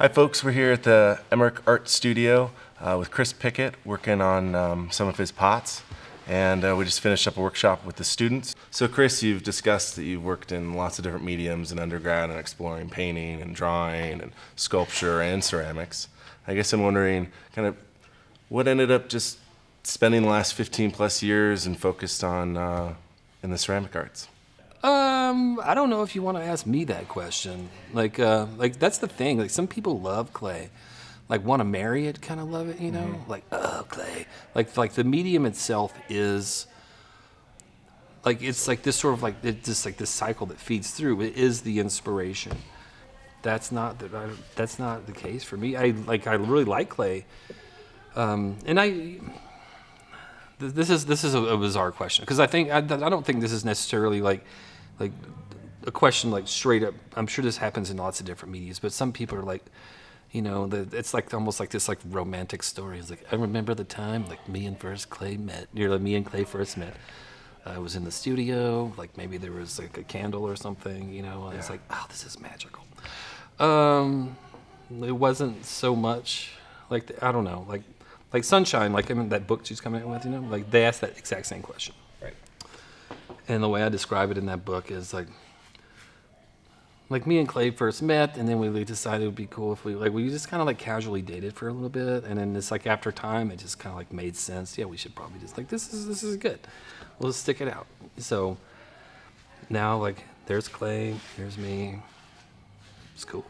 Hi, folks. We're here at the Emerick Art Studio uh, with Chris Pickett working on um, some of his pots. And uh, we just finished up a workshop with the students. So, Chris, you've discussed that you've worked in lots of different mediums in undergrad and exploring painting and drawing and sculpture and ceramics. I guess I'm wondering kind of what ended up just spending the last 15 plus years and focused on uh, in the ceramic arts? Um, I don't know if you want to ask me that question. Like, uh, like that's the thing. Like, some people love clay, like want to marry it, kind of love it. You know, mm-hmm. like oh clay. Like, like the medium itself is like it's like this sort of like it's just like this cycle that feeds through. It is the inspiration. That's not that. That's not the case for me. I like. I really like clay, um, and I this is this is a, a bizarre question because I think I, I, don't think this is necessarily like like a question like straight up. I'm sure this happens in lots of different medias, but some people are like, you know, the, it's like almost like this like romantic story. It's like I remember the time like me and first Clay met. You know, like me and Clay first met. I was in the studio, like maybe there was like a candle or something, you know. And yeah. it's like, oh, this is magical. Um, it wasn't so much like the, I don't know, like like Sunshine, like I mean, that book she's coming out with, you know, like they asked that exact same question. And the way I describe it in that book is like, like me and Clay first met, and then we decided it would be cool if we like we just kind of like casually dated for a little bit, and then it's like after time, it just kind of like made sense. Yeah, we should probably just like this is this is good. We'll just stick it out. So now like there's Clay, there's me. It's cool.